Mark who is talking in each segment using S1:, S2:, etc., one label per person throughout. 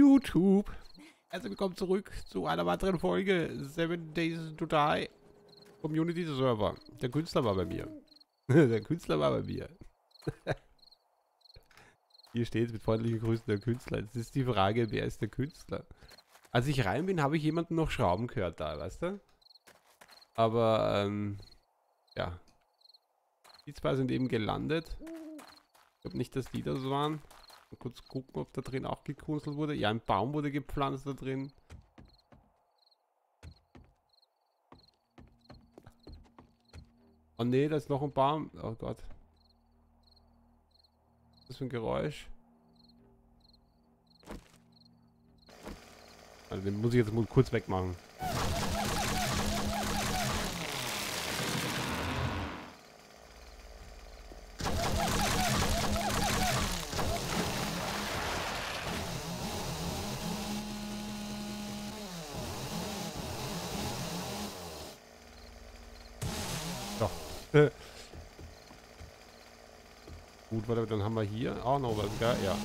S1: YouTube. Herzlich willkommen zurück zu einer weiteren Folge Seven Days to Die Community Server. Der Künstler war bei mir. der Künstler war bei mir. Hier steht mit freundlichen Grüßen der Künstler. Jetzt ist die Frage, wer ist der Künstler? Als ich rein bin, habe ich jemanden noch schrauben gehört da, weißt du? Aber, ähm, ja. Die zwei sind eben gelandet. Ich glaube nicht, dass die das waren. Kurz gucken, ob da drin auch gekunstelt wurde. Ja, ein Baum wurde gepflanzt da drin. Oh ne, da ist noch ein Baum. Oh Gott. Was für ein Geräusch? Also den muss ich jetzt mal kurz wegmachen. Gut, warte, dann haben wir hier auch noch was, gell? Ja.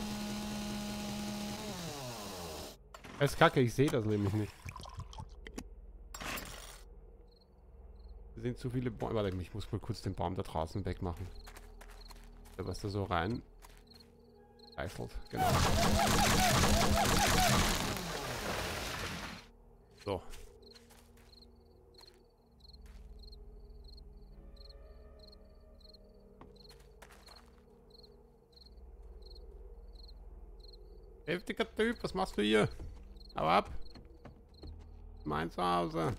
S1: Es kacke, ich sehe das nämlich nicht. Es sind zu viele Bäume. Warte, ich muss mal kurz den Baum da draußen wegmachen. Was da so rein reißelt. Genau. So. Heftiger Typ, was machst du hier? Hau ab. Mein Zuhause.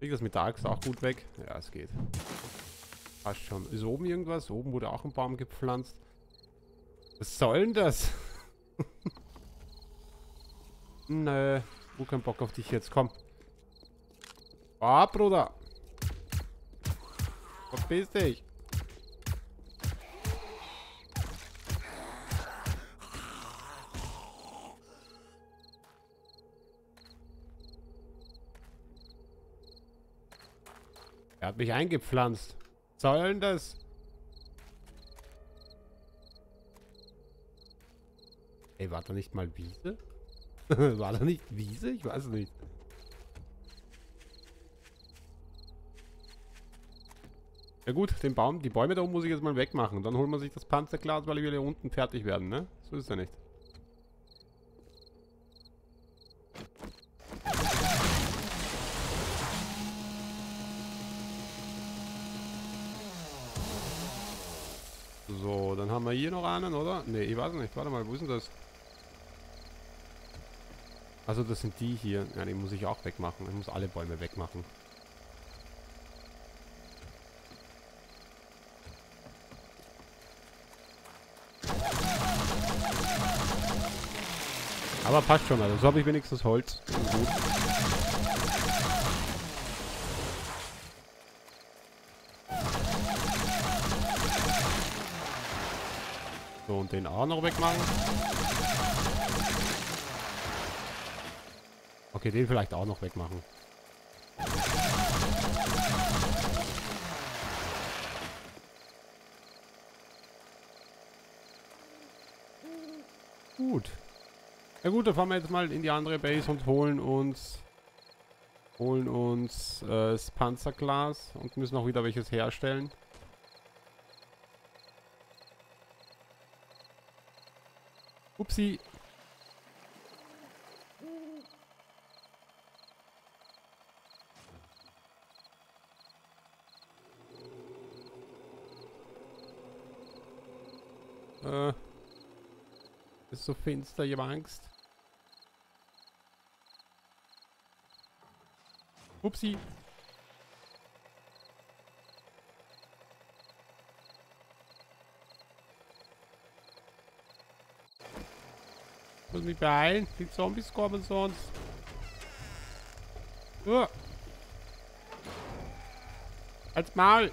S1: Krieg das mit der auch gut weg? Ja, es geht. Passt schon. Ist oben irgendwas? Oben wurde auch ein Baum gepflanzt. Was soll denn das? Nö. Wo kein Bock auf dich jetzt. Komm. Ah, Bruder. Verpiss dich. Hat mich eingepflanzt. Soll das? Ey, war da nicht mal Wiese? war da nicht Wiese? Ich weiß nicht. Ja gut, den Baum, die Bäume da oben muss ich jetzt mal wegmachen. Dann holen wir sich das Panzerglas, weil wir hier unten fertig werden, ne? So ist ja nicht. So, dann einen, oder? Ne, ich weiß nicht. Warte mal, wo ist denn das? Also das sind die hier. Ja, die muss ich auch wegmachen. Ich muss alle Bäume wegmachen. Aber passt schon, also so habe ich wenigstens Holz. Gut. Und den auch noch wegmachen. Okay, den vielleicht auch noch wegmachen. Gut. Ja gut, dann fahren wir jetzt mal in die andere Base und holen uns holen uns äh, das Panzerglas und müssen auch wieder welches herstellen. Upsi. Äh. Ist so finster, ich habe Angst. Upsi. Muss mich beeilen. Die Zombies kommen sonst. Uh. Als Maul.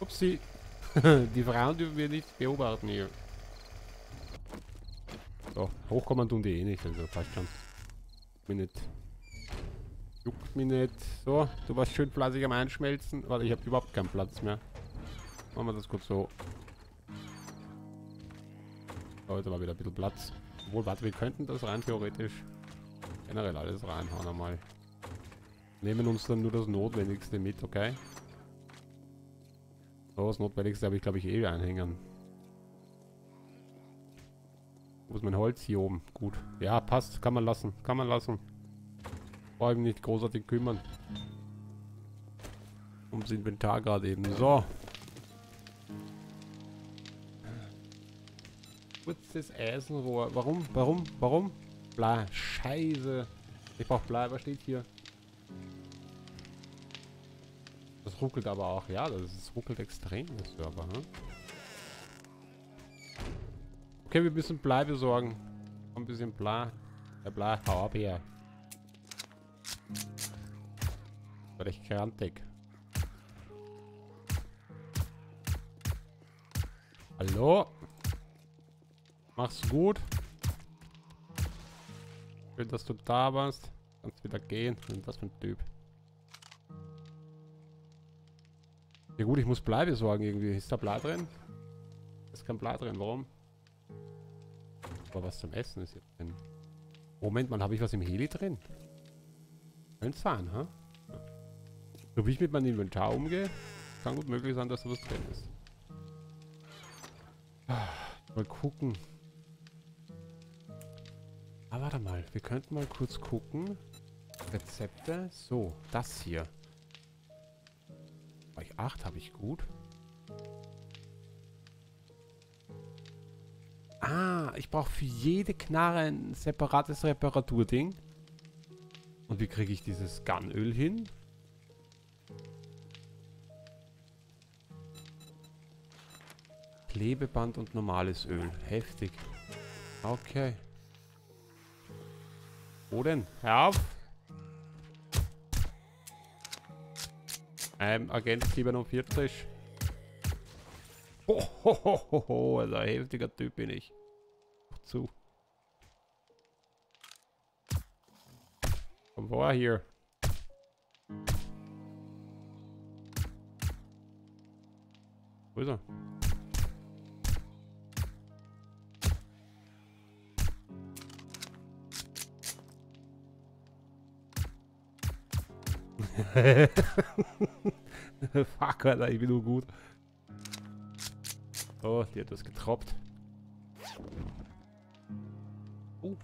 S1: Upsi. die Frauen dürfen wir nicht beobachten hier. So, hochkommen tun die eh nicht, also passt schon. Mich nicht. Juckt mich nicht. So, du warst schön fleißig am Einschmelzen. Warte, ich habe überhaupt keinen Platz mehr. Machen wir das kurz so. Heute war wieder ein bisschen Platz. Obwohl, warte, wir könnten das rein theoretisch generell alles reinhauen einmal. Nehmen uns dann nur das Notwendigste mit, okay? So, das Notwendigste habe ich, glaube ich, eh einhängen. Wo ist mein Holz? Hier oben. Gut. Ja, passt. Kann man lassen. Kann man lassen. Ich mich nicht großartig kümmern. Ums Inventar gerade eben. So. Kurzes Eisenrohr. Warum? Warum? Warum? Blei. Scheiße. Ich brauche Blei. Was steht hier? Das ruckelt aber auch. Ja, das ist, ruckelt extrem, der Server. Ne? Okay, wir müssen Blei besorgen. Ein bisschen Blei. Der Blei, hau ab hier. War echt krantig. Hallo? Mach's gut. Schön, dass du da warst. Kannst wieder gehen. Was ist das für ein Typ? Ja gut, ich muss Blei besorgen irgendwie. Ist da Blei drin? Ist kein Blei drin. Warum? Aber was zum Essen ist hier drin. Moment mal, habe ich was im Heli drin? Könnte sein, ha? So wie ich mit meinem Inventar umgehe, kann gut möglich sein, dass da was drin ist. Mal gucken. Ah, warte mal. Wir könnten mal kurz gucken. Rezepte. So, das hier. Ich 8 habe ich gut. Ah, ich brauche für jede Knarre ein separates Reparaturding. Und wie kriege ich dieses Gunöl hin? Klebeband und normales Öl. Heftig. Okay. Wo denn? Hör auf! Ähm, Agent 47. Ho, ho, ho, ho, ho, also ein heftiger Typ bin ich. Zu. Komm vor hier. Wo ist er? Fuck, Alter, ich bin nur gut. Oh, die hat das getroppt. Oh.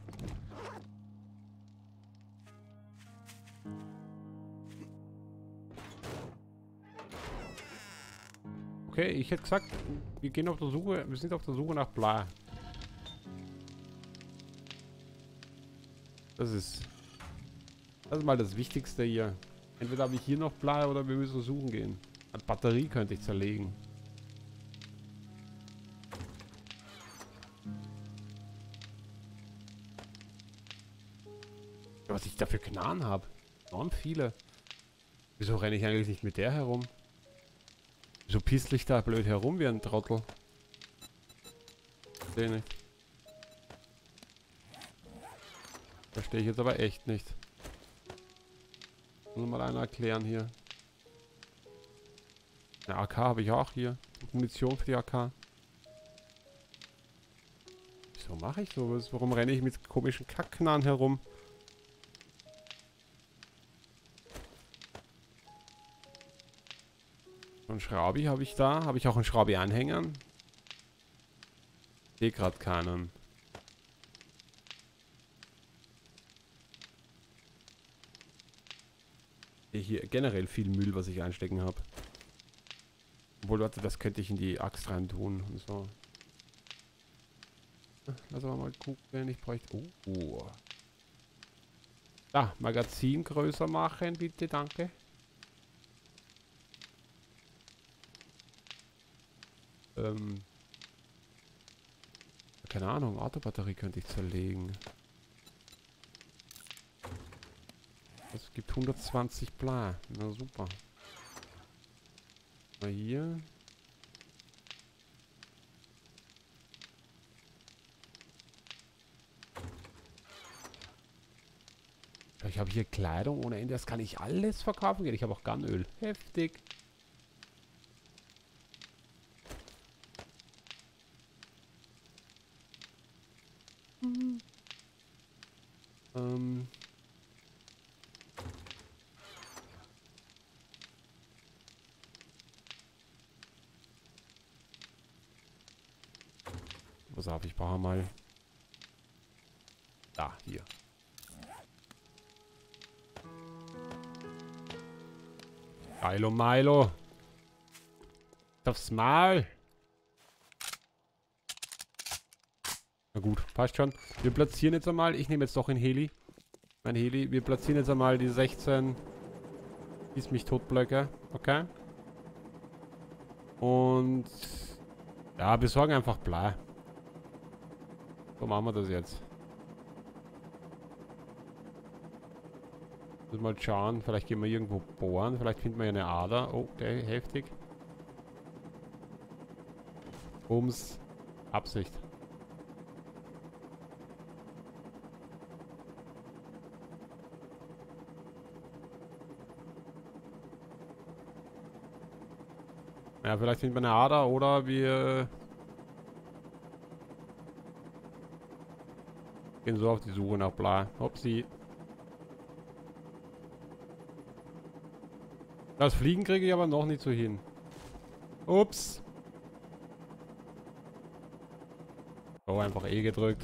S1: Okay, ich hätte gesagt, wir gehen auf der Suche, wir sind auf der Suche nach Bla. Das ist, das ist mal das Wichtigste hier. Entweder habe ich hier noch Blei oder wir müssen suchen gehen. Eine Batterie könnte ich zerlegen. Was ich dafür Knarren habe. Enorm viele. Wieso renne ich eigentlich nicht mit der herum? Wieso pissle ich da blöd herum wie ein Trottel? Verstehe nicht. Verstehe ich jetzt aber echt nicht. Muss mal einer erklären hier. Eine AK habe ich auch hier. Munition für die AK. Wieso mache ich sowas? Warum renne ich mit komischen Kackknarren herum? Ein Schraubi habe ich da. Habe ich auch einen Schraubi-Anhänger? Ich sehe gerade keinen. Hier generell viel Müll, was ich einstecken habe. Obwohl, Leute, das könnte ich in die Axt rein tun und so. Lass aber mal gucken, ich bräuchte... Oh, oh. Ah, Magazin größer machen, bitte, danke. Ähm... Keine Ahnung, Autobatterie könnte ich zerlegen. Es gibt 120 Bla. Na super. Mal hier. Ich habe hier Kleidung ohne Ende. Das kann ich alles verkaufen. Ich habe auch Gunöl. Heftig. Ähm. Pass auf, ich brauche mal. Da, hier. Milo. Aufs Mal. Na gut, passt schon. Wir platzieren jetzt einmal. Ich nehme jetzt doch ein Heli. Mein Heli. Wir platzieren jetzt einmal die 16 Ist mich totblöcke. Okay. Und ja, besorgen einfach Blei. So machen wir das jetzt. Muss mal schauen. Vielleicht gehen wir irgendwo bohren. Vielleicht finden wir ja eine Ader. Oh, der heftig. Ums Absicht. Ja, vielleicht finden wir eine Ader oder wir gehen so auf die Suche nach Bla. Upsi. Das Fliegen kriege ich aber noch nicht so hin. Ups. Oh, einfach E gedrückt.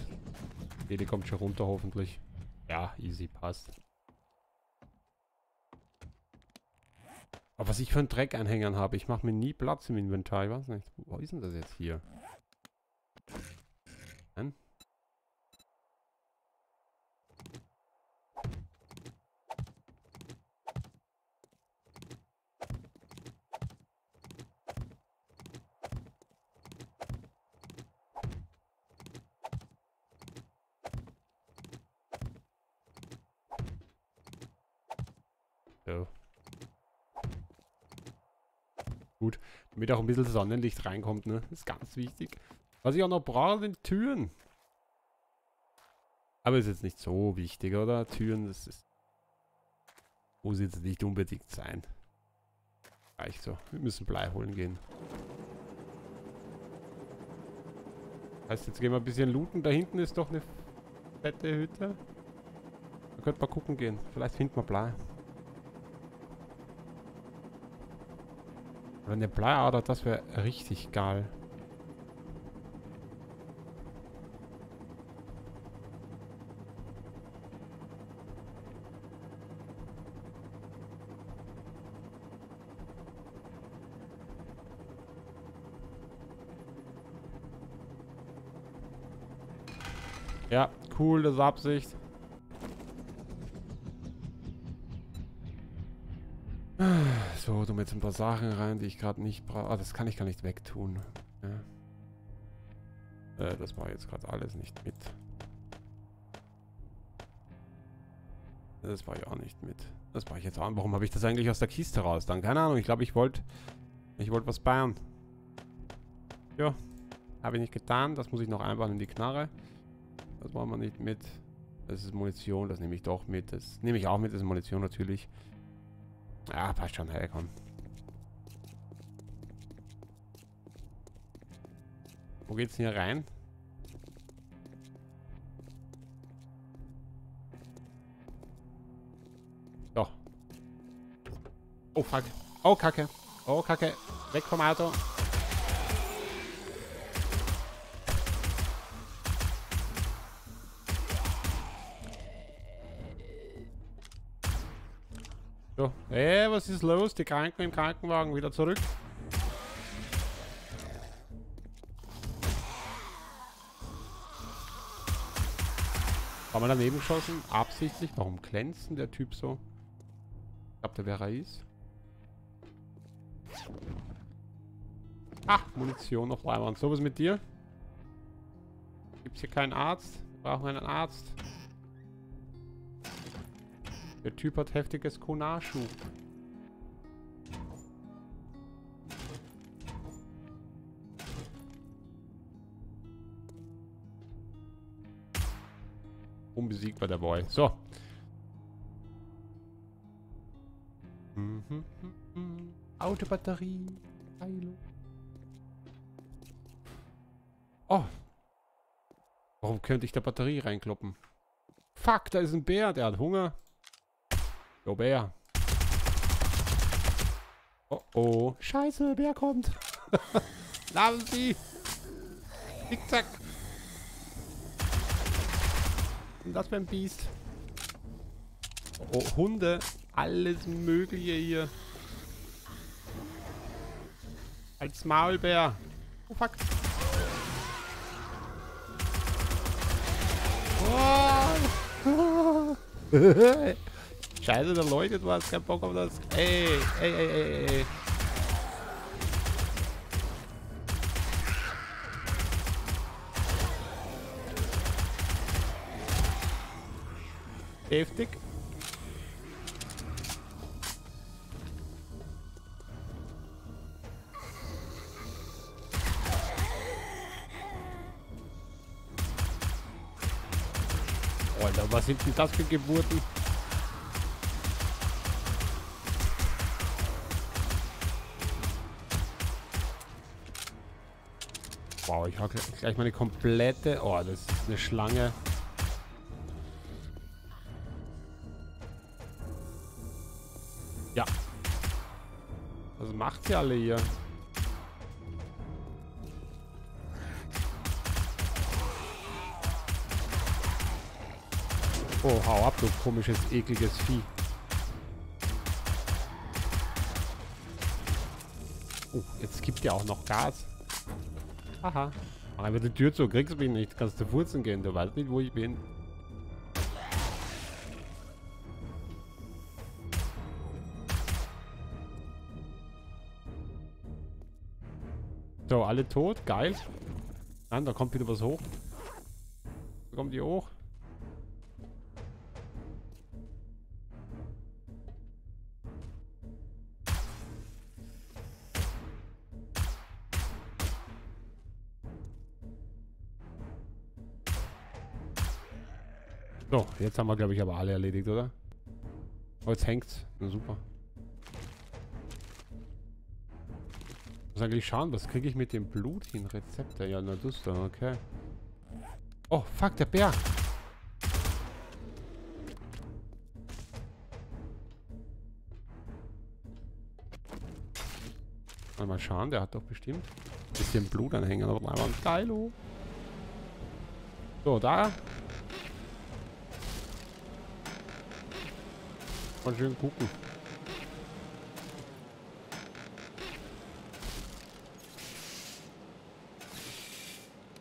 S1: Die kommt schon runter hoffentlich. Ja, easy, passt. Aber was ich für einen Dreckanhängern habe, ich mache mir nie Platz im Inventar. Ich weiß nicht. Wo ist denn das jetzt hier? Nein? So. Gut, damit auch ein bisschen Sonnenlicht reinkommt, ne? Ist ganz wichtig. Was ich auch noch brauche, sind Türen. Aber ist jetzt nicht so wichtig, oder? Türen, das ist... Muss jetzt nicht unbedingt sein. Reicht so. Wir müssen Blei holen gehen. Heißt, jetzt gehen wir ein bisschen looten. Da hinten ist doch eine fette Hütte. Da könnte man gucken gehen. Vielleicht finden wir Blei. Oder eine Bleiader, das wäre richtig geil. Ja, cool, das ist Absicht. So, tun wir ein paar Sachen rein, die ich gerade nicht brauche. Ah, das kann ich gar nicht wegtun. Ja. Äh, das war jetzt gerade alles nicht mit. Das war ja auch nicht mit. Das war ich jetzt auch. Warum habe ich das eigentlich aus der Kiste raus? Dann keine Ahnung. Ich glaube, ich wollte ich wollte was bauen. Ja, habe ich nicht getan. Das muss ich noch einbauen in die Knarre. Das wollen wir nicht mit. Das ist Munition, das nehme ich doch mit. Das nehme ich auch mit, das ist Munition natürlich. Ja, passt schon, hey, komm. Wo geht's denn hier rein? So. Oh, fuck. Oh, Kacke. Oh, Kacke. Weg vom Auto. So, hey, was ist los? Die Kranken im Krankenwagen wieder zurück. Haben wir daneben geschossen? Absichtlich? Warum glänzt denn der Typ so? Ich glaube, der wäre ist. Ah, Munition noch einmal. Und sowas mit dir? Gibt es hier keinen Arzt? Wir brauchen einen Arzt. Der Typ hat heftiges Konaschu. Unbesiegbar der Boy. So. Autobatterie. Heilo. Oh. Warum könnte ich da Batterie reinkloppen? Fuck, da ist ein Bär, der hat Hunger. Jo, Bär. Oh oh. Scheiße, Bär kommt. Lassen Sie. Zickzack. Und das ein Biest. Oh, Hunde. Alles mögliche hier. Als Maulbär. Oh fuck. Oh. Scheiße, der leuchtet was. Kein Bock auf das. Ey, ey, ey, ey, ey. Heftig. Alter, was sind denn das für Geburten? Ich habe gleich meine komplette... Oh, das ist eine Schlange. Ja. Was macht sie alle hier? Oh, hau ab, du komisches, ekliges Vieh. Oh, jetzt gibt ja auch noch Gas. Aha. Mach einfach die Tür zu, kriegst mich nicht. Kannst du furzen gehen, du weißt nicht, wo ich bin. So, alle tot, geil. Nein, da kommt wieder was hoch. Da kommt die hoch. So, jetzt haben wir, glaube ich, aber alle erledigt, oder? Oh, jetzt hängt's. Na super. Muss eigentlich schauen, was kriege ich mit dem Blut hin? Rezepte. Ja, na das da, okay. Oh, fuck, der Bär. Mal schauen, der hat doch bestimmt ein bisschen Blutanhänger. Aber einmal geilo. So, da Mal schön gucken.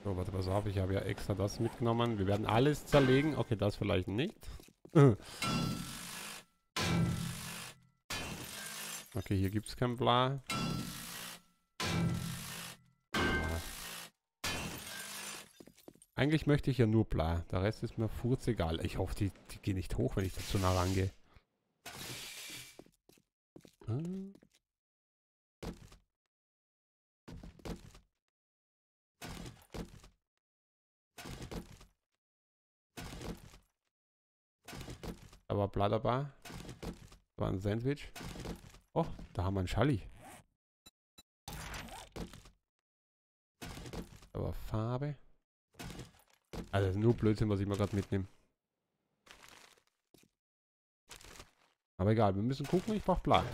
S1: So, warte, pass auf, ich habe ja extra das mitgenommen. Wir werden alles zerlegen. Okay, das vielleicht nicht. Okay, hier gibt es kein Bla. Eigentlich möchte ich ja nur Bla. Der Rest ist mir furz egal. Ich hoffe, die, die gehen nicht hoch, wenn ich da zu nah rangehe. Aber Bladerbar. War ein Sandwich. Oh, da haben wir einen Schalli. Aber Farbe. Also nur Blödsinn, was ich mal gerade mitnehme. Aber egal, wir müssen gucken, ich brauche Plan.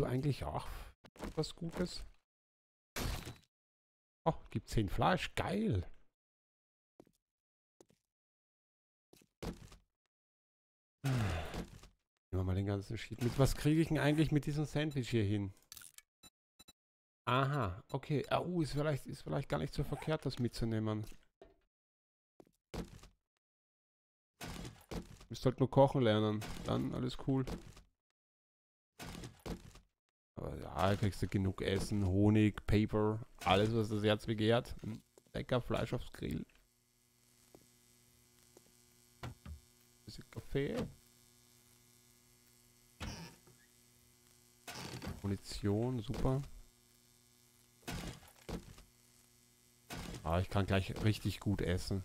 S1: Du eigentlich auch was Gutes? Oh, gibt 10 Fleisch. Geil. Nehmen wir mal den ganzen Sheet mit. Was kriege ich denn eigentlich mit diesem Sandwich hier hin? Aha, okay. Oh, ist vielleicht, ist vielleicht gar nicht so verkehrt, das mitzunehmen. Müsst halt nur kochen lernen. Dann alles cool. Ja, kriegst du genug Essen, Honig, Paper, alles, was das Herz begehrt. Hm, lecker Fleisch aufs Grill. Bisschen Kaffee. Munition, super. Ah, ich kann gleich richtig gut essen.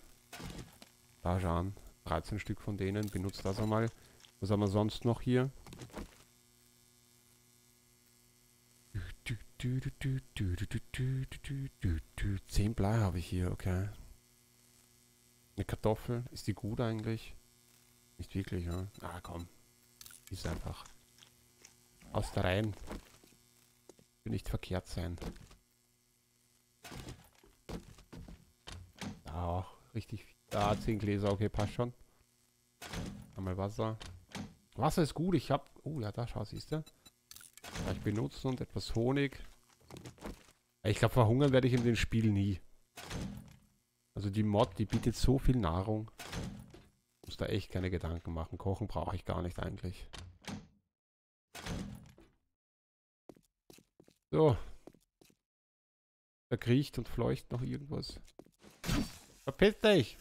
S1: Da, schauen. 13 Stück von denen. Benutzt das einmal. Was haben wir sonst noch hier? 10 Blei habe ich hier, okay. Eine Kartoffel. Ist die gut eigentlich? Nicht wirklich, ja. Ah, komm. Ist einfach. Aus der Reihen. Will nicht verkehrt sein. Auch. Richtig. Da, 10 Gläser. Okay, passt schon. Einmal Wasser. Wasser ist gut. Ich hab... Oh ja, da schau, siehst du. Gleich benutzen und etwas Honig. Ich glaube, verhungern werde ich in dem Spiel nie. Also die Mod, die bietet so viel Nahrung. Muss da echt keine Gedanken machen. Kochen brauche ich gar nicht eigentlich. So. Da kriecht und fleucht noch irgendwas. Verpiss dich!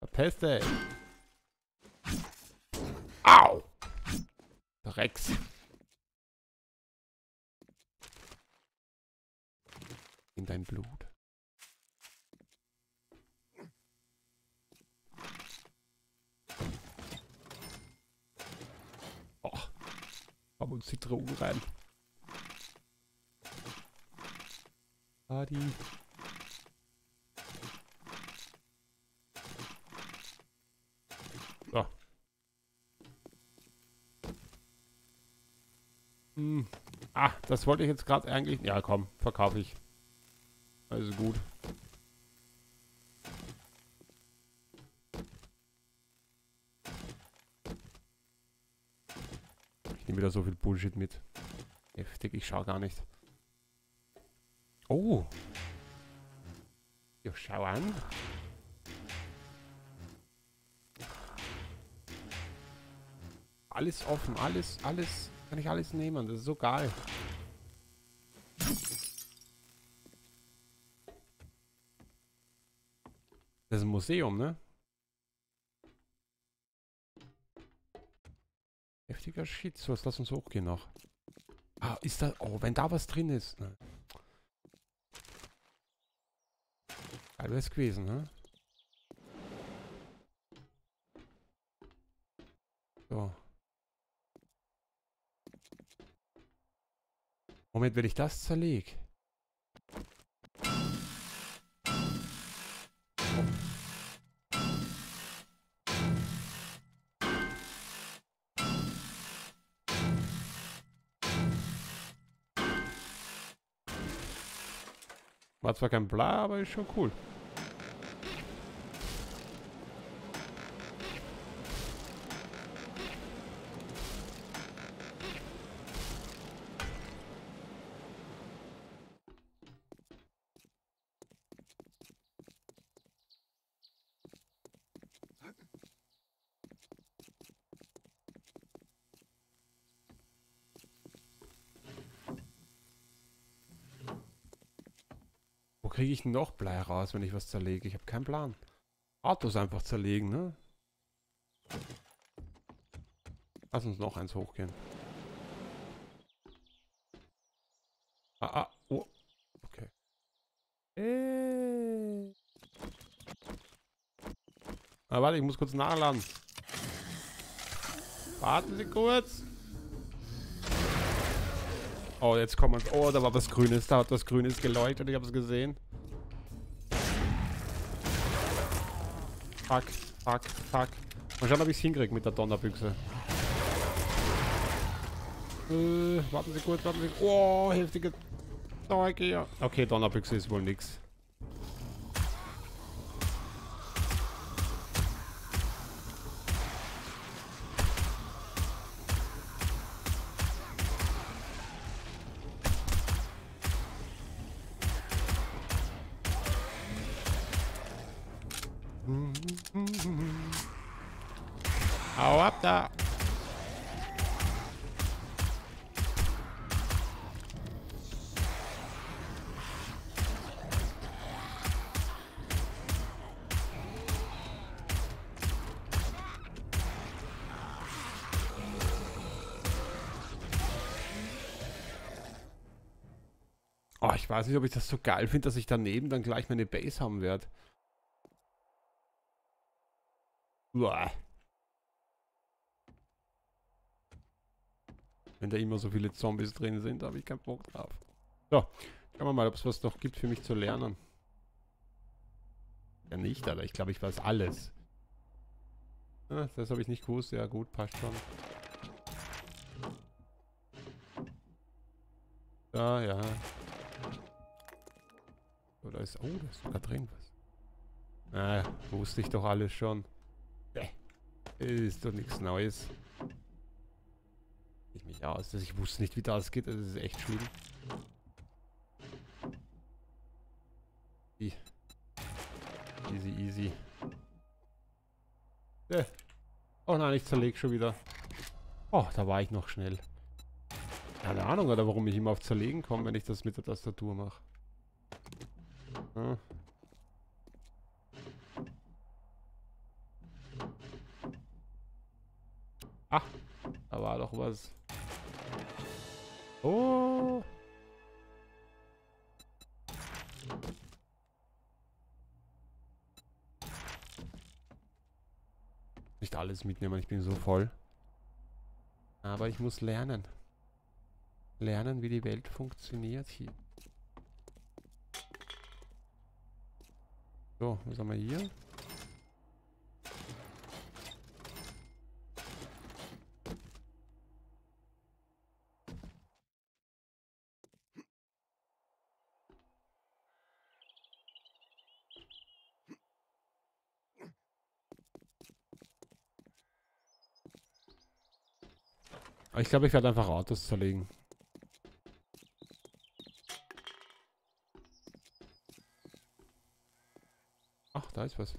S1: Verpiss dich! Au! Drecks. In dein Blut. Oh. Haben uns Zitronen rein. Adi. Hm. Ah, das wollte ich jetzt gerade eigentlich... Ja, komm, verkaufe ich. Also gut. Ich nehme wieder so viel Bullshit mit. Heftig, ich schau gar nicht. Oh. Ja, schau an. Alles offen, alles, alles, kann ich alles nehmen. Das ist so geil. Das ist ein Museum, ne? Heftiger Shit. So, jetzt lass uns hochgehen noch. Ah, ist da... Oh, wenn da was drin ist. Ne? Geil wäre es gewesen, ne? So. Moment, wenn ich das zerlege. War zwar kein Bla, aber ist schon cool. Kriege ich noch Blei raus, wenn ich was zerlege? Ich habe keinen Plan. Autos einfach zerlegen, ne? Lass uns noch eins hochgehen. Ah, ah, oh. Okay. Äh. Ah, warte, ich muss kurz nachladen. Warten Sie kurz. Oh, jetzt kommen wir. Oh, da war was Grünes. Da hat was Grünes geleuchtet. Ich habe es gesehen. Fuck, fuck, fuck. Mal schauen, ob ich es hinkriege mit der Donnerbüchse. Äh, warten Sie kurz, warten Sie. Oh, heftige Zeug hier. Okay, Donnerbüchse ist wohl nix. Ich weiß nicht, ob ich das so geil finde, dass ich daneben dann gleich meine Base haben werde. Wenn da immer so viele Zombies drin sind, habe ich keinen Bock drauf. So, schauen wir mal, ob es was noch gibt für mich zu lernen. Ja nicht, aber ich glaube, ich weiß alles. Ah, das habe ich nicht gewusst. Ja gut, passt schon. Da, ja. Da ist... Oh, da ist sogar drin was. Ah, wusste ich doch alles schon. Ist doch nichts Neues. Ich mich aus. Ich wusste nicht, wie das geht. Das ist echt schlimm. Easy, easy. Äh. Oh nein, ich zerleg schon wieder. Oh, da war ich noch schnell. Keine Ahnung, oder warum ich immer auf Zerlegen komme, wenn ich das mit der Tastatur mache. Hm. Ach, da war doch was. Oh. Nicht alles mitnehmen, ich bin so voll. Aber ich muss lernen. Lernen, wie die Welt funktioniert hier. So, was haben wir hier? Ich glaube, ich werde einfach Autos zerlegen. Da ist was.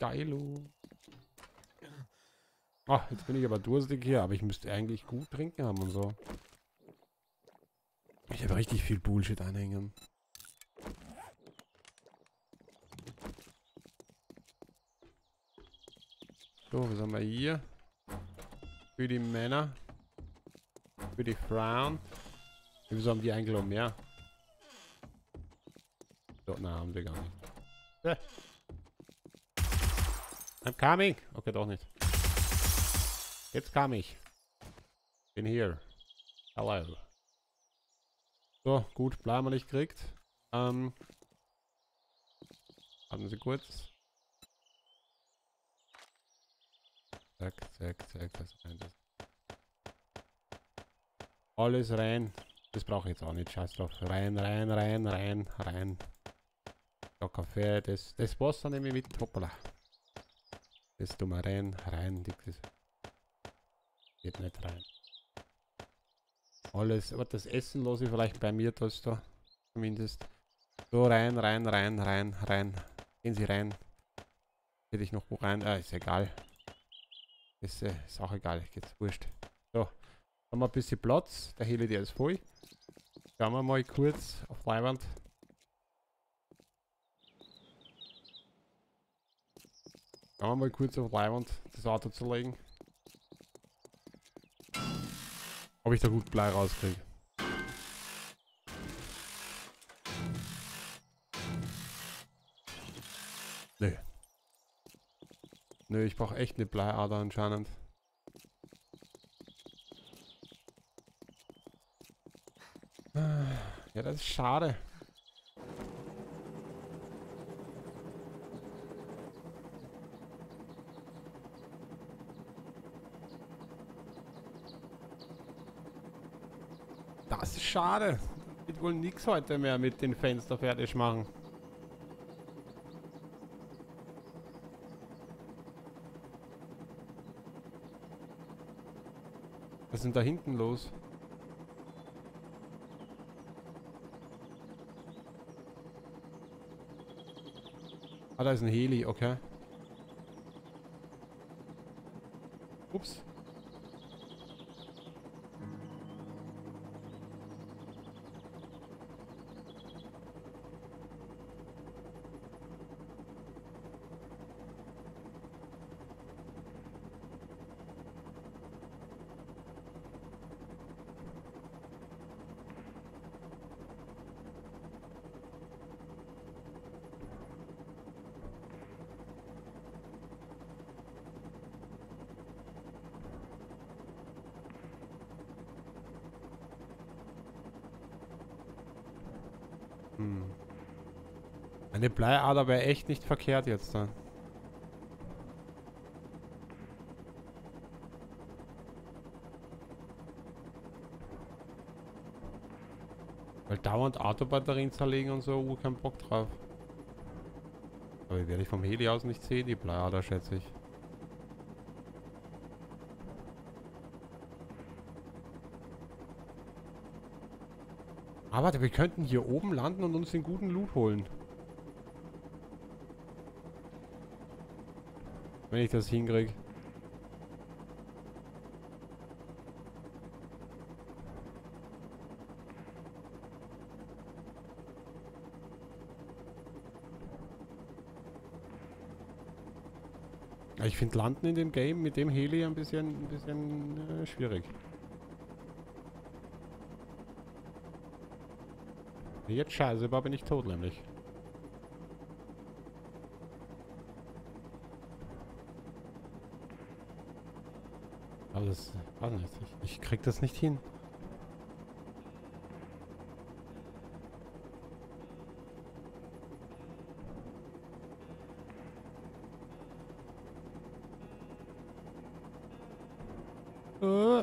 S1: Geilo. Ach, jetzt bin ich aber durstig hier, aber ich müsste eigentlich gut trinken haben und so. Ich habe richtig viel Bullshit anhängen. So, was haben wir hier? Für die Männer. Für die Frauen. Wieso haben die noch mehr? So, nein, haben sie gar nicht. I'm coming. Okay, doch nicht. Jetzt kam ich. Bin hier. Hello. So, gut, bleiben wir nicht kriegt. Ähm. Warten Sie kurz. Zack, zack, zack, was meint das? Alles rein. Das brauche ich jetzt auch nicht. Scheiß drauf. Rein, rein, rein, rein, rein. So, Kaffee, das, das Wasser nehme ich mit. Hoppala. Das tun wir rein, rein. Das Geht nicht rein. Alles, aber das Essen lasse ich vielleicht bei mir, das da. Zumindest. So, rein, rein, rein, rein, rein. Gehen Sie rein. Hätte ich noch wo rein? Ah, ist egal. Ist, äh, ist auch egal. Geht's wurscht. So. Haben wir ein bisschen Platz. Der Heli, der ist voll. Schauen wir mal kurz auf Leiwand. Schauen wir mal kurz auf Leiwand das Auto zu legen. Ob ich da gut Blei rauskriege. Nö. Nö, ich brauche echt eine Bleiader anscheinend. Ja, das ist schade. Das ist schade. Wird wohl nichts heute mehr mit den Fenster fertig machen. Was ist denn da hinten los? Ah, da ist ein Heli, okay. Eine Bleiader wäre echt nicht verkehrt jetzt dann. Weil dauernd Autobatterien zerlegen und so, uh, kein Bock drauf. Aber die werde ich vom Heli aus nicht sehen, die Bleiader, schätze ich. Aber warte, wir könnten hier oben landen und uns den guten Loot holen. Wenn ich das hinkriege. Ich finde Landen in dem Game mit dem Heli ein bisschen, ein bisschen äh, schwierig. Jetzt scheiße, aber bin ich tot nämlich. Weiß nicht, ich, ich krieg das nicht hin. Äh,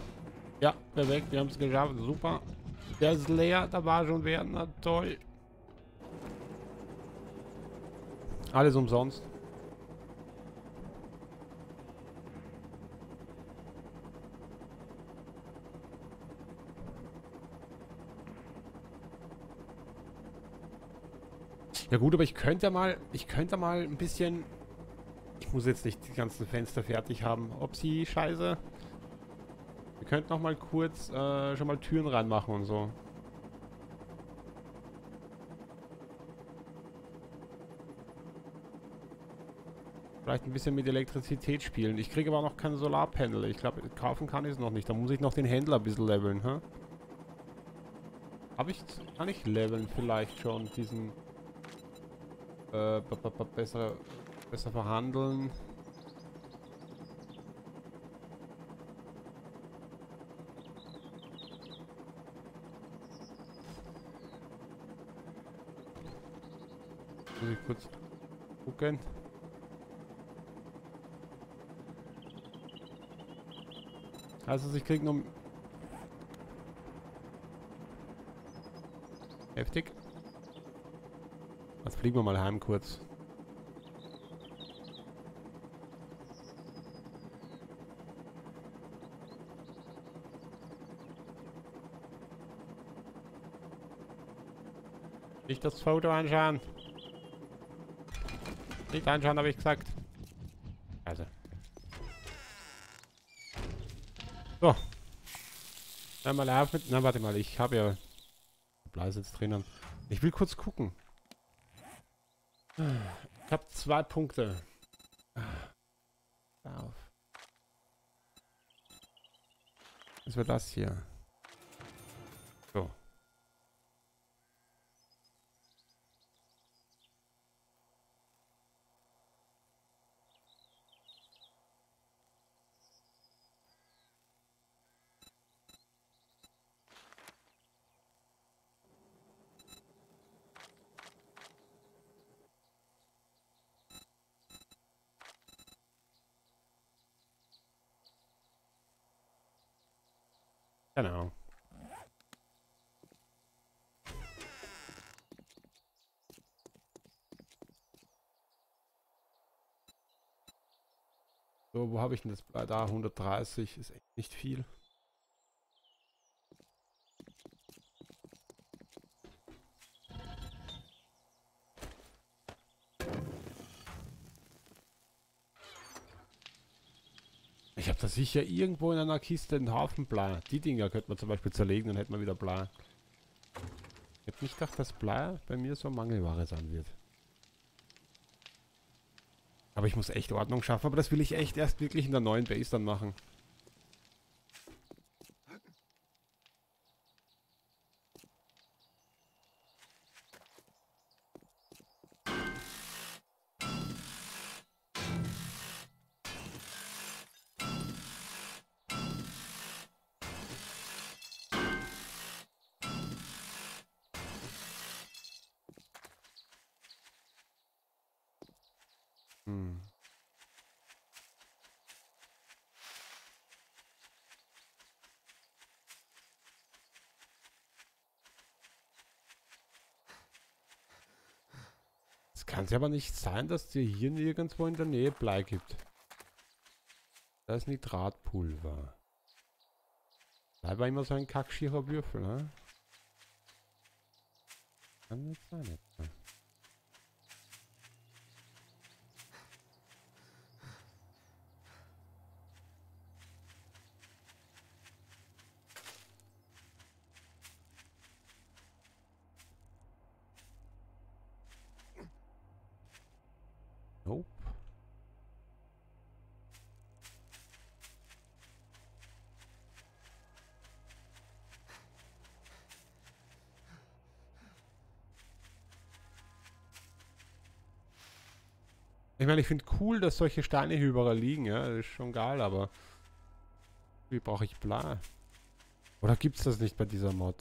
S1: ja, perfekt, wir haben es geschafft, super. Der ist leer, da war schon wer, na toll. Alles umsonst. Ja gut, aber ich könnte mal, ich könnte mal ein bisschen... Ich muss jetzt nicht die ganzen Fenster fertig haben. Ob sie scheiße... Wir könnten noch mal kurz äh, schon mal Türen reinmachen und so. Vielleicht ein bisschen mit Elektrizität spielen. Ich kriege aber noch kein Solarpanel. Ich glaube, kaufen kann ich es noch nicht. Da muss ich noch den Händler ein bisschen leveln, hä? Habe ich... Kann ich leveln vielleicht schon diesen... Äh, besser... Besser verhandeln. Muss ich kurz gucken. Also ich krieg nur... Heftig. Jetzt fliegen wir mal heim kurz. Nicht das Foto anschauen. Nicht anschauen, habe ich gesagt. Also. So. Einmal auf mit... Na, warte mal, ich habe ja... Bleisitz drinnen. Ich will kurz gucken. Ich habe zwei Punkte. Auf. Was wird das hier? So. Genau. So, wo habe ich denn das? Da 130 ist echt nicht viel. Sicher irgendwo in einer Kiste einen Haufen Blei. Die Dinger könnte man zum Beispiel zerlegen, dann hätten wir wieder Blei. Ich hätte nicht gedacht, dass Blei bei mir so Mangelware sein wird. Aber ich muss echt Ordnung schaffen, aber das will ich echt erst wirklich in der neuen Base dann machen. Kann ja aber nicht sein, dass dir hier nirgendwo in der Nähe Blei gibt. Da ist Nitratpulver. Blei immer so ein kackschierer Würfel, ne? Kann nicht sein jetzt. Ne? Nope. Ich meine, ich finde cool, dass solche Steine hier überall liegen, ja. Das ist schon geil, aber wie brauche ich Blei? Oder gibt es das nicht bei dieser Mod?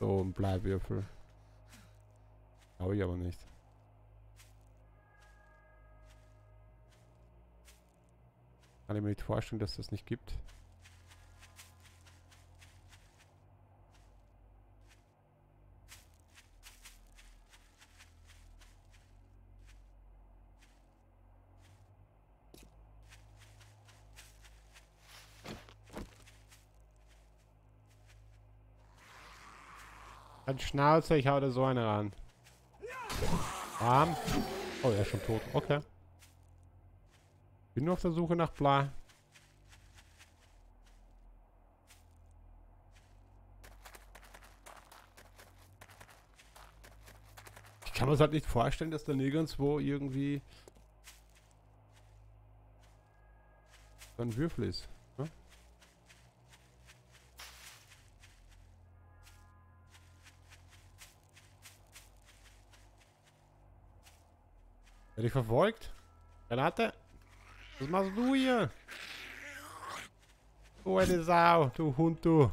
S1: So ein Bleiwürfel. Glaube ich aber nicht. Kann ich mir nicht vorstellen, dass das nicht gibt. Ein Schnauzer, ich hau da so eine ran. Arm. Oh, er ist schon tot. Okay. Bin nur auf der Suche nach Bla. Ich kann mir halt nicht vorstellen, dass da nirgendwo irgendwie ein Würfel ist. Werde ich verfolgt? Granate? Was machst du hier? Du eine Sau, du Hund, du.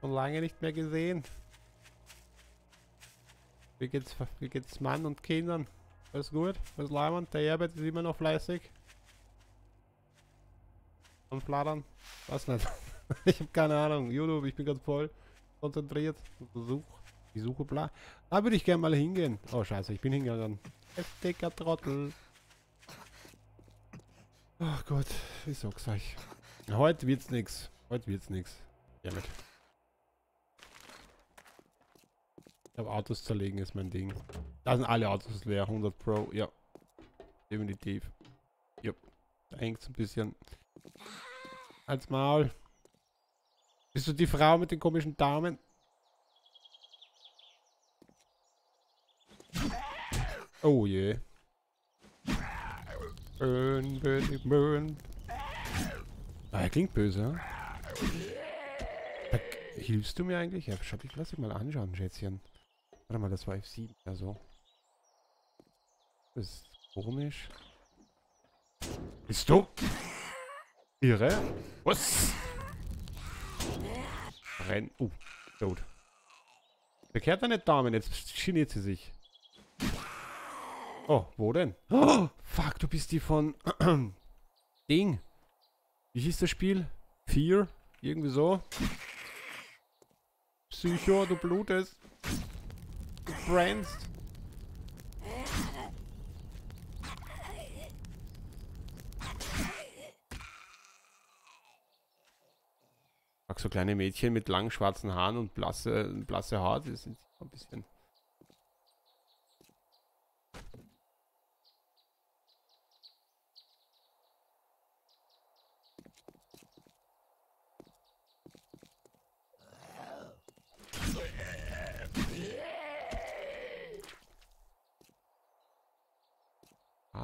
S1: Schon lange nicht mehr gesehen. Wie geht's, wie geht's Mann und Kindern? Alles gut? Alles leibend? Der Herbert ist immer noch fleißig. Und fladern? Was nicht. ich habe keine Ahnung. YouTube, ich bin ganz voll konzentriert. Versuch. Ich suche bla. Da würde ich gerne mal hingehen. Oh scheiße, ich bin hingegangen. Heftiger Trottel. Ach Gott, ich sag's euch. Heute wird's nix. Heute wird's nix. Damit. Ich glaube, Autos zerlegen ist mein Ding. Da sind alle Autos leer. 100 Pro, ja. Definitiv. Jupp. Da hängt's ein bisschen. Als Maul. Bist du die Frau mit den komischen Daumen? Oh je. Burn, burn, burn. Ah, er klingt böse. Hilfst du mir eigentlich? Ja, schau, ich lass dich mal anschauen, Schätzchen. Warte mal, das war F7. Ja, so. Das ist komisch. Bist du? Irre? Was? Renn. Uh, tot. Bekehrt deine Daumen, jetzt geniert sie sich. Oh, wo denn? Oh, fuck, du bist die von Ding. Wie hieß das Spiel? Fear? Irgendwie so. Psycho, du blutest. Du brennst. Fuck, so kleine Mädchen mit langen schwarzen Haaren und blasse, blasse Haut, die sind ein bisschen...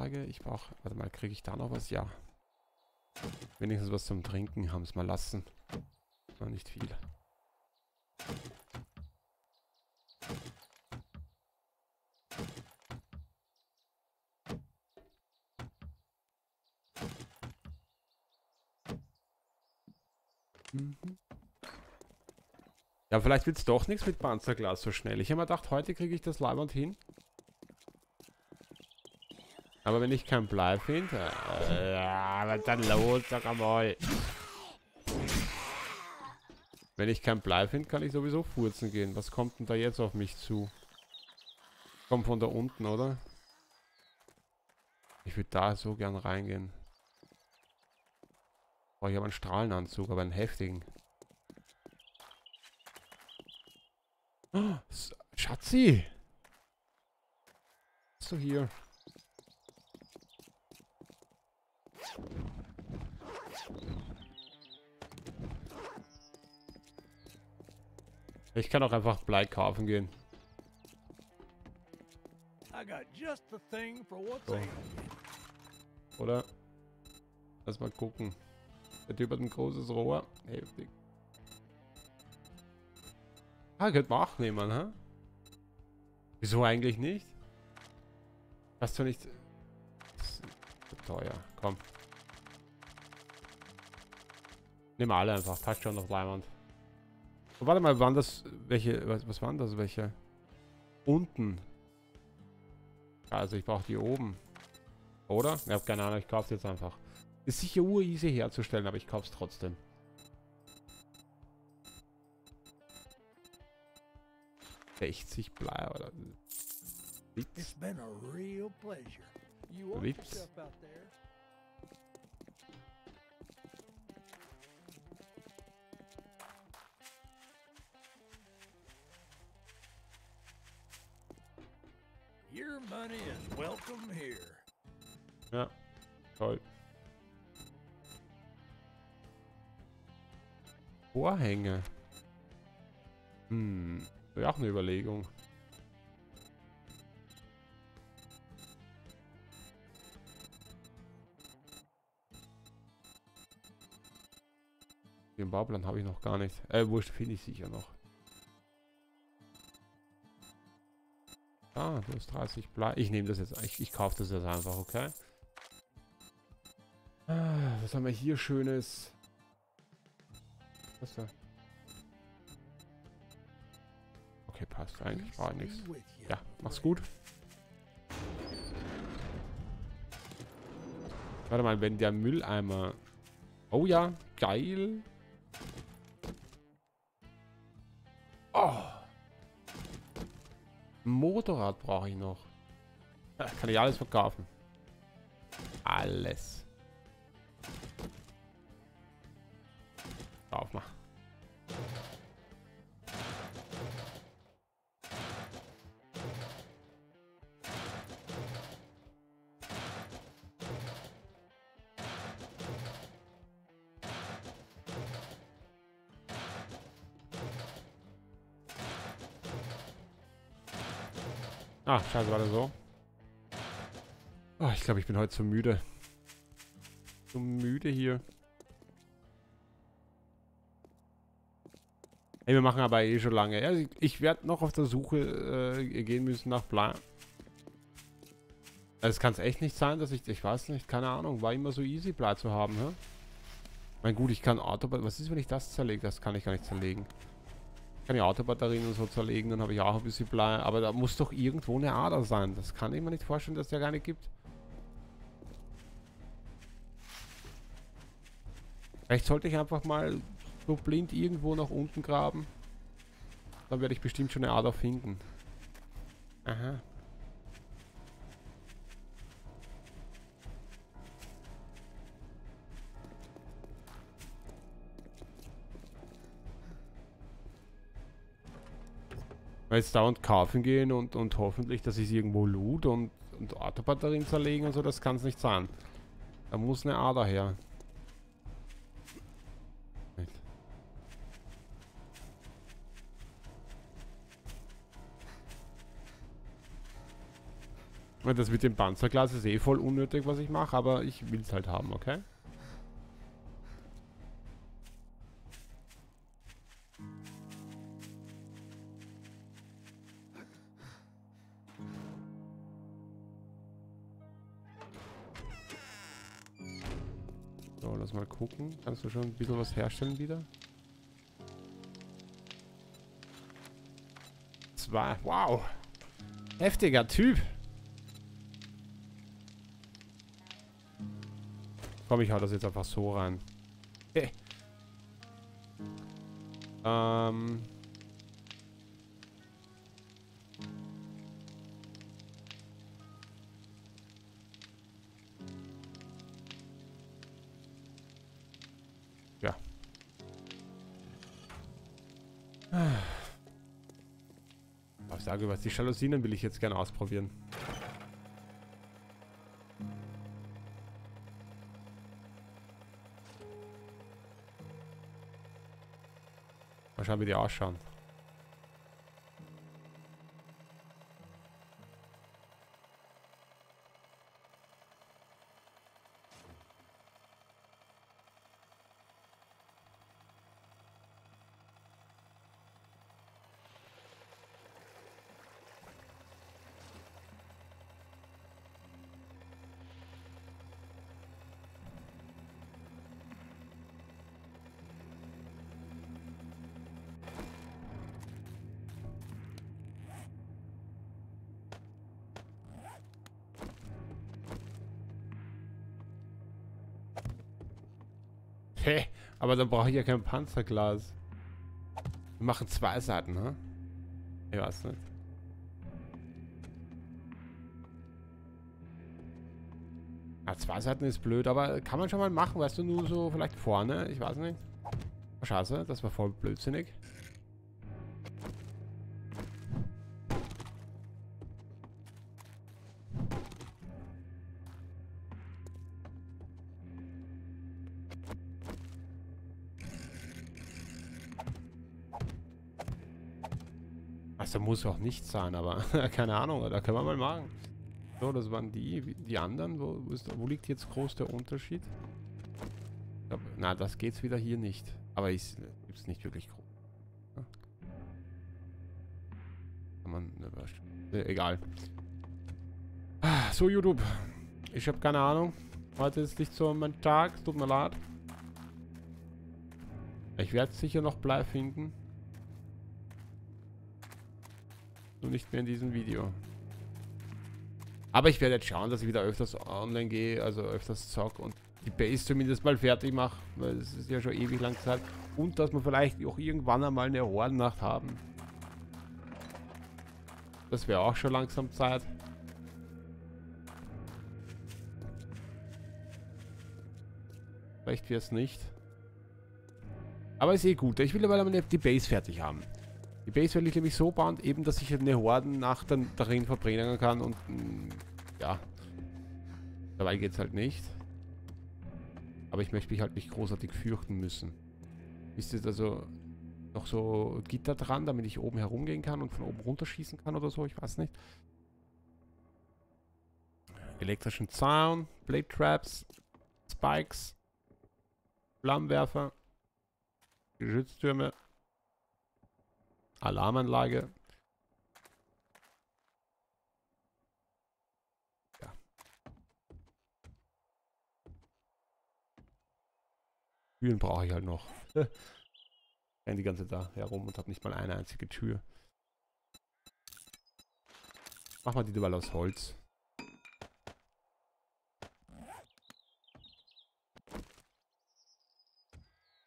S1: Frage, ich brauche, warte mal, kriege ich da noch was? Ja. Wenigstens was zum Trinken haben es mal lassen. War nicht viel. Ja, vielleicht wird es doch nichts mit Panzerglas so schnell. Ich habe mir gedacht, heute kriege ich das Leiband hin. Aber wenn ich kein Blei finde... Äh, ja, dann los? Sag einmal. Wenn ich kein Blei finde, kann ich sowieso furzen gehen. Was kommt denn da jetzt auf mich zu? Kommt von da unten, oder? Ich würde da so gern reingehen. Oh, ich habe einen Strahlenanzug, aber einen heftigen. Oh, Schatzi! Was du hier? Ich kann auch einfach Blei kaufen gehen. So. Oder? Lass mal gucken. Der Typ hat ein großes Rohr. Heftig. Ah, könnte man auch nehmen, hä? Wieso eigentlich nicht? Hast du nicht... Das ist teuer. Komm. Nimm alle einfach. Passt schon noch Leimand. Oh, warte mal, waren das... Welche... Was, was waren das? Welche? Unten. Also ich brauche die oben. Oder? Ich habe keine Ahnung, ich kaufe jetzt einfach. Ist sicher ur-easy herzustellen, aber ich kaufe es trotzdem. Sechzig Blei oder Witz. Witz. Money is welcome here. Ja, toll. Vorhänge. Hm, wäre auch eine Überlegung. Den Bauplan habe ich noch gar nicht. Äh, wurscht, finde ich sicher noch. Ah, du hast 30 Blei. Ich nehme das jetzt. Ich, ich kaufe das jetzt einfach, okay? Ah, was haben wir hier Schönes? Was da? Okay, passt. Eigentlich war nichts. Ja, mach's gut. Warte mal, wenn der Mülleimer... Oh ja, geil. Motorrad brauche ich noch. Kann ich alles verkaufen. Alles. Auf mal. Ah, scheiße, war das so? Oh, ich glaube, ich bin heute zu müde. Zu müde hier. Hey, wir machen aber eh schon lange. Also ich, werde noch auf der Suche äh, gehen müssen nach Plan. Also es kann es echt nicht sein, dass ich, ich weiß nicht, keine Ahnung, war immer so easy Blei zu haben, hä? Mein gut, ich kann Autobahn, was ist, wenn ich das zerlege? Das kann ich gar nicht zerlegen die Autobatterien und so zerlegen, dann habe ich auch ein bisschen Blei. Aber da muss doch irgendwo eine Ader sein. Das kann ich mir nicht vorstellen, dass der gar nicht gibt. Vielleicht sollte ich einfach mal so blind irgendwo nach unten graben. Dann werde ich bestimmt schon eine Ader finden. Aha. Jetzt dauernd kaufen gehen und, und hoffentlich, dass ich irgendwo loot und, und Autobatterien zerlegen und so, das kann es nicht sein. Da muss eine Ader her. Das mit dem Panzerglas ist eh voll unnötig, was ich mache, aber ich will es halt haben, okay? Gucken. Kannst du schon ein bisschen was herstellen wieder? Zwei. Wow. Heftiger Typ. Komm, ich hau das jetzt einfach so rein. Hey. Ähm... Sage was, die Jalousien will ich jetzt gerne ausprobieren. Mal schauen, wie die ausschauen. Hä? Aber dann brauche ich ja kein Panzerglas. Wir machen zwei Seiten, ne? Ich weiß nicht. Ja, zwei Seiten ist blöd, aber kann man schon mal machen, weißt du, nur so vielleicht vorne, ich weiß nicht. Scheiße, das war voll blödsinnig. Muss auch nicht sein, aber keine Ahnung, da können wir mal machen. So, das waren die, die anderen. Wo, wo, ist, wo liegt jetzt groß der Unterschied? Glaub, na, das geht's wieder hier nicht. Aber ist gibt's nicht wirklich groß. Man, ne, egal. So, YouTube. Ich habe keine Ahnung. Heute ist nicht so mein Tag. Tut mir leid. Ich werde sicher noch Blei finden. Nur nicht mehr in diesem Video. Aber ich werde jetzt schauen, dass ich wieder öfters online gehe, also öfters zock und die Base zumindest mal fertig mache, weil es ist ja schon ewig lang Zeit. Und dass wir vielleicht auch irgendwann einmal eine Hordennacht haben. Das wäre auch schon langsam Zeit. Vielleicht wäre es nicht. Aber ist eh gut. Ich will aber die Base fertig haben. Die Base will ich nämlich so bauen, eben, dass ich eine Hordennacht dann darin verbrennen kann und mm, ja. Dabei geht es halt nicht. Aber ich möchte mich halt nicht großartig fürchten müssen. Ist jetzt also noch so Gitter dran, damit ich oben herumgehen kann und von oben runterschießen kann oder so? Ich weiß nicht. Elektrischen Zaun, Blade Traps, Spikes, Flammenwerfer, Geschütztürme. Alarmanlage. Ja. Türen brauche ich halt noch. ich renne die ganze da herum und habe nicht mal eine einzige Tür. Mach mal die überall aus Holz.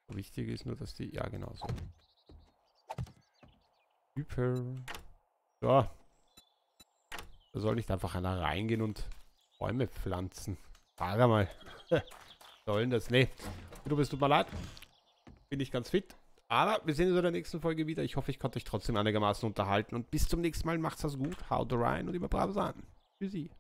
S1: Wichtig ist nur, dass die... Ja, genau so. Super. So. Da soll nicht einfach einer reingehen und Bäume pflanzen. Fahre mal. Sollen das? Nee. Du bist tut mir leid. Bin ich ganz fit. Aber wir sehen uns in der nächsten Folge wieder. Ich hoffe, ich konnte euch trotzdem einigermaßen unterhalten. Und bis zum nächsten Mal. Macht's das gut. Haut rein und immer brav sein. Tschüssi.